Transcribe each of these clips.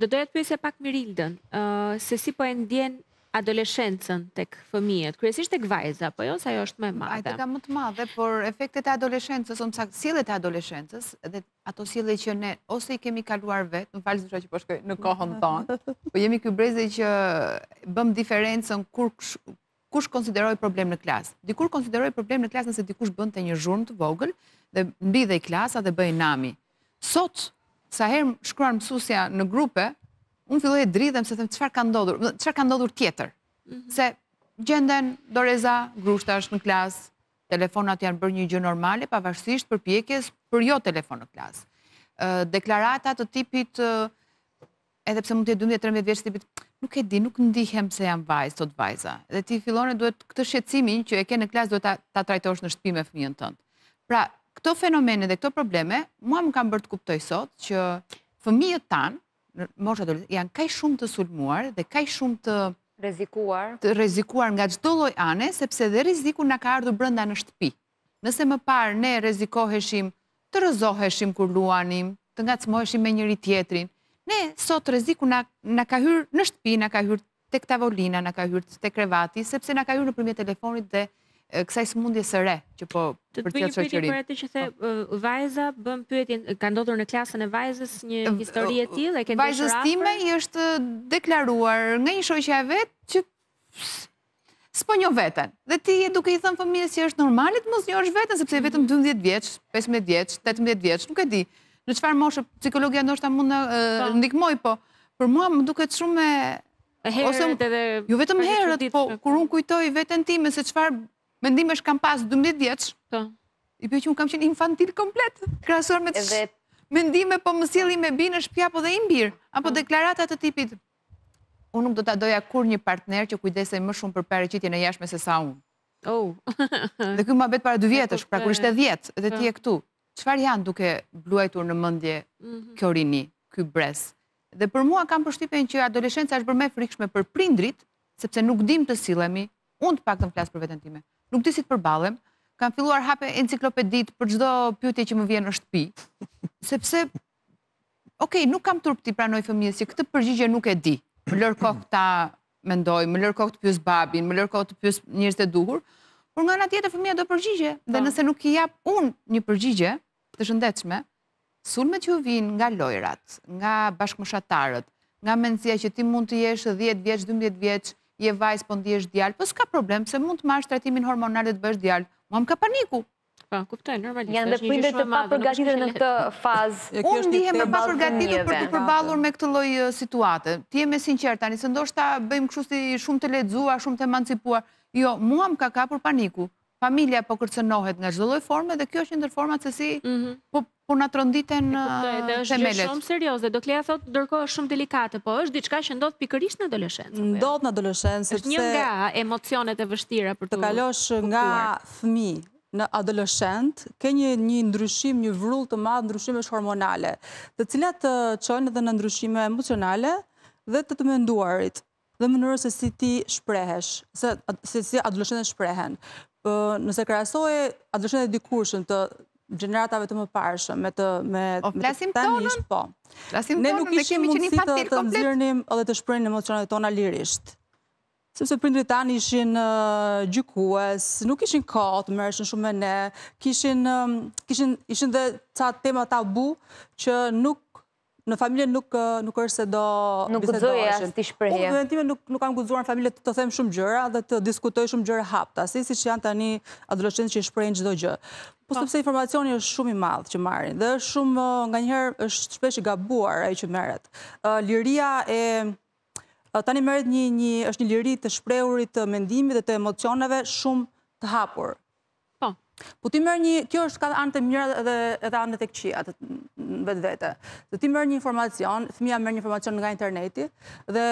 Do doja të pyesja pak Mirildën, ë uh, se si po e ndjen adoleshencën tek fëmijët, kryesisht tek vajza, po jo se ajo është më e madhe. Atë kam më të madhe, por efektet e adoleshencës, ose më saktë sjelljet e adoleshencës, dhe ato sjellje që ne ose i kemi kaluar vetë, më fal zysha që po shkoj në kohën tonë, po jemi ky brezi që bëm diferencën kur kush konsiderohej problem në klasë. Dikur konsiderohej problem në klasë nëse dikush bënte një zhurmë të vogël dhe mblidhej klasa dhe bëhej nami. Sot, sa herë shkruan mësuesja në grupe, unë filloj e dridhem se them çfarë ka ndodhur, çfarë ka ndodhur tjetër. Mhm. Se gjenden doreza grushtash në klasë, telefonat janë bërë një gjë normale, pavarësisht përpjekjes për jo telefon në klasë. Deklarata të tipit edhe pse mund të jetë 12, 13 vjeç tipit, nuk e di, nuk ndihem se jam vajzë, thotë vajza. Dhe ti fillon e duhet këtë shqetësimin që e ke në klasë duhet ta, ta trajtosh në shtëpi me fëmijën tënd. Pra, këto fenomene dhe këto probleme, mua më kanë bërë të kuptoj sot që fëmijët tanë, në moshë adoleshente, janë kaq shumë të sulmuar dhe kaq shumë të rrezikuar, të rrezikuar nga çdo lloj ane, sepse dhe rreziku na ka ardhur brenda në shtëpi. Nëse më parë ne rrezikoheshim të rrëzoheshim kur luanim, të ngacmoheshim me njëri-tjetrin, ne sot rreziku na na ka hyrë në shtëpi, na ka hyrë tek tavolina, na ka hyrë te krevati, sepse na ka hyrë nëpërmjet telefonit dhe kësaj sëmundje së re që po përcjell shoqërinë. Të të bëj një pyetje për atë që the po. vajza bën pyetjen ka ndodhur në klasën e vajzës një histori e tillë e ke ndeshur Vajzës time i është deklaruar nga një shoqe e vet që s'po njoh veten. Dhe ti je duke i thënë fëmijës që është normale të mos njohësh veten sepse je vetëm 12 mhm. vjeç, 15 vjeç, 18 vjeç, nuk e di. Në çfarë moshe psikologjia ndoshta mund të na po. ndihmojë, po për mua më duket shumë e herët edhe jo vetëm herët, po kur un kujtoj veten time se çfarë mendimesh kam pas 12 vjeç. Po. I bie që un kam qenë infantil komplet, krahasuar me mendime po më sjellin me bi në shtëpi apo dhe i mbir, apo po. deklarata të tipit Unë nuk do ta doja kurrë një partner që kujdesej më shumë për paraqitjen e jashtme se sa unë. Oh. Dhe ky muhabet para dy vjetësh, pra kur ishte 10 dhe ti je këtu. Çfarë janë duke bluajtur në mendje mhm. kjo rini, ky brez? Dhe për mua kam përshtypjen që adoleshenca është bërë më e frikshme për prindrit, sepse nuk dim të sillemi, unë të paktën flas për veten time. Nuk di si të përballem, kam filluar hap enciklopeditë për çdo pyetje që më vjen në shtëpi, sepse Ok, nuk kam turp t'i pranoj fëmijës që këtë përgjigje nuk e di. Më lër kohë ta mendoj, më lër kohë të pyes babin, më lër kohë të pyes njerëzit e duhur, por nga ana tjetër fëmija do përgjigje dhe po. nëse nuk i jap unë një përgjigje të shëndetshme, sulmet që u vijnë nga lojrat, nga bashkëmoshatarët, nga mendësia që ti mund të jesh 10 vjeç, 12 vjeç, je vajzë, po ndihesh djalë, po s'ka problem, se mund të marrësh trajtimin hormonal dhe të bëhesh djalë. Mua më kap paniku. Po, kuptoj, normalisht. Janë dhe prindër të papërgatitur në këtë fazë. Unë ndihem e papërgatitur për të përballur me këtë lloj situate. Të jemi të sinqertë tani, se ndoshta bëjmë kështu si shumë të lexuar, shumë të emancipuar. Jo, mua më ka kapur paniku. Familja po kërcënohet nga çdo lloj forme dhe kjo është një ndër format se si mhm. po Po na tronditen themelet. Është gjë shumë serioze. Dhe Klea thotë ndërkohë është shumë delikate, po është diçka që ndodh pikërisht në adoleshencë. Ndodh në adoleshencë sepse është një nga emocionet e vështira për të kalosh nga fëmijë në adoleshent, ke një një ndryshim, një vrull të madh ndryshimesh hormonale, të cilat të çojnë edhe në ndryshime emocionale dhe të të menduarit. dhe mënyrës se si ti shprehesh, se si, si adoleshentët shprehen. Nëse krahasojmë adoleshentët e dikurshëm të gjeneratave të mëparshëm me të me po, me të tanishmit, po. Flasim ne nuk kishim mundësi të, të nxirrnim edhe të shprehnim emocionet tona lirisht. Sepse prindërit tanë ishin uh, gjykues, nuk ishin kot, merreshin shumë me ne, kishin, uh, kishin, ishin dhe ca tema tabu që nuk Në familje nuk nuk është se do nuk guxoje as t'i shprehje. Unë vetë nuk nuk kam guxuar në familje të them shumë gjëra dhe të diskutoj shumë gjëra haptas, si siç janë tani adoleshentët që shprehin çdo gjë. Po, po sepse informacioni është shumë i madh që marrin dhe është shumë nganjëherë është shpesh i gabuar ai që merret. Liria e tani merret një një është një liri të shprehurit të mendimit dhe të emocioneve shumë të hapur. Po. Po ti merr një, kjo është ka anë të mira dhe edhe anë të këqija vetvete. Dhe ti merr një informacion, fëmija merr një informacion nga interneti dhe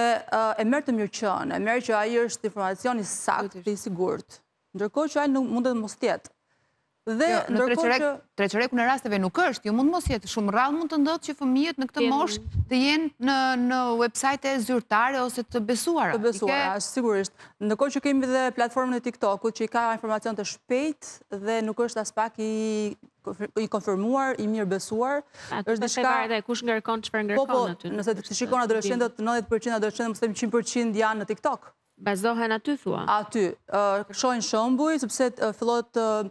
e merr të mirëqenë, e merr që ai është informacion i saktë dhe i sigurt. Ndërkohë që ai nuk mund të mos jetë. Dhe jo, në treçerekun treçerekun e rasteve nuk është, jo mund mos jetë shumë rrallë mund të ndodhë që fëmijët në këtë moshë të jenë në në website zyrtare ose të besuara. Të besuara, sigurisht. Ndërkohë që kemi dhe platformën e TikTokut që i ka informacion të shpejtë dhe nuk është aspak i i konfirmuar, i mirë besuar. Është diçka varet ai kush ngarkon çfarë ngarkon po, po, aty. Nëse ti shikon adoleshentët 90% adoleshentët, mos them 100% janë në TikTok. Bazohen aty thua. Aty, shohin shembuj sepse fillon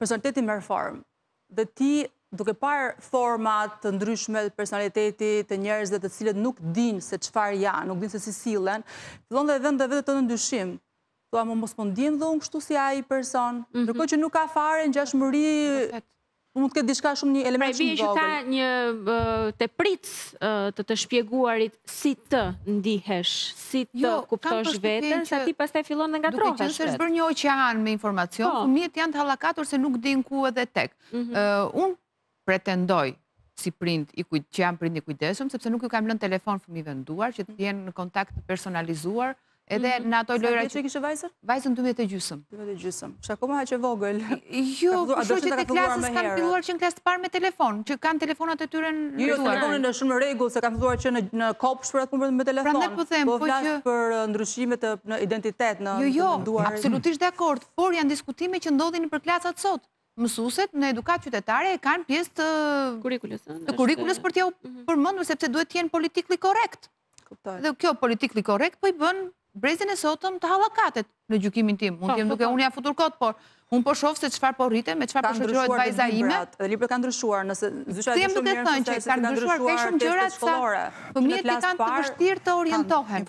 personaliteti merr formë. Dhe ti, duke parë forma të ndryshme të personalitetit të njerëzve të cilët nuk dinë se çfarë janë, nuk dinë se si sillen, fillon dhe vë dhe veten në dyshim. Thua, më mos po ndihem dhe unë kështu si ai person, mhm. ndërkohë që nuk ka fare ngjashmëri mund të ketë diçka shumë një element pra, shumë vogël. Pra bie që ka një tepri të të shpjeguarit si të ndihesh, si të jo, kuptosh veten, sa ti pastaj fillon dhe ngatërrohesh. Duke qenë se është bërë një oqean me informacion, po. fëmijët janë të hallakatur se nuk dinë ku e qysh tek. Mhm. Unë pretendoj si prind i kujt që jam prind i kujdesshëm, sepse nuk ua kam lënë telefon fëmijëve në duar që të jenë në kontakt personalizuar Edhe mhm. në ato lojra... Sa vjeç e kishe vajzën? Vajzën 12 e gjysmë. 12 e gjysmë. Është akoma aq e vogël. Jo, por shoqet e klasës kanë filluar që në klasë të parë me telefon, që kanë telefonat e tyre në jo, jo, rëtuar. Jo, telefonin në rregull, se kanë filluar që në kopsht për ata me telefon. Pra ne po themi, po që... Po flas për uh, ndryshimet në identitet, në jo, jo, duar... Jo, jo, absolutisht dakord, por janë diskutime që ndodhin për klasat sot. Mësueset në edukatë qytetare e kanë pjesë të... Kurikulës. Të kurikulës për t'jua mhm. përmendur, sepse duhet të jenë politikli korekt. Dhe kjo politikli korekt po i bën brezin e sotëm të hallakatet në gjykimin tim. Mund po, të jem po, duke po. unë ia futur kot, por unë po shof se çfarë po rritet, me çfarë po shoqërohet vajza ime. Dhe librat kanë ndryshuar, nëse zysha e të shumë gjëra, nëse zysha e të ndryshuar, ka shumë gjëra shkollore. Fëmijët e kanë të vështirë të orientohen.